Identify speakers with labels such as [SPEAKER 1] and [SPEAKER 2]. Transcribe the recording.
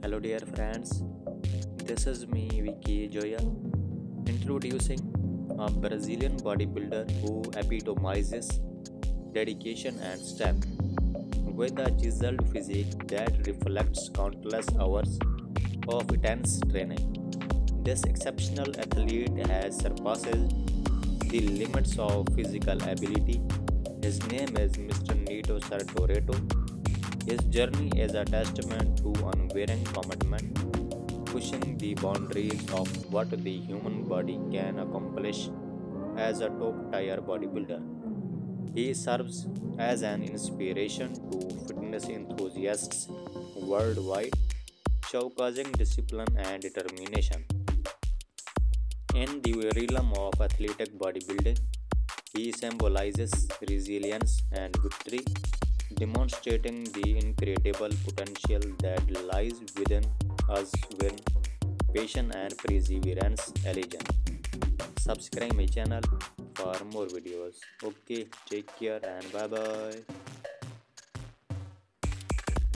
[SPEAKER 1] Hello, dear friends. This is me, Vicky Joya, introducing a Brazilian bodybuilder who epitomizes dedication and strength with a chiseled physique that reflects countless hours of intense training. This exceptional athlete has surpassed the limits of physical ability. His name is Mr. Neto Sartorato his journey is a testament to unwavering commitment, pushing the boundaries of what the human body can accomplish as a top tier bodybuilder. He serves as an inspiration to fitness enthusiasts worldwide, showcasing discipline and determination. In the realm of athletic bodybuilding, he symbolizes resilience and victory demonstrating the incredible potential that lies within us when patience and perseverance allegiance. Subscribe my channel for more videos. Okay, take care and bye bye.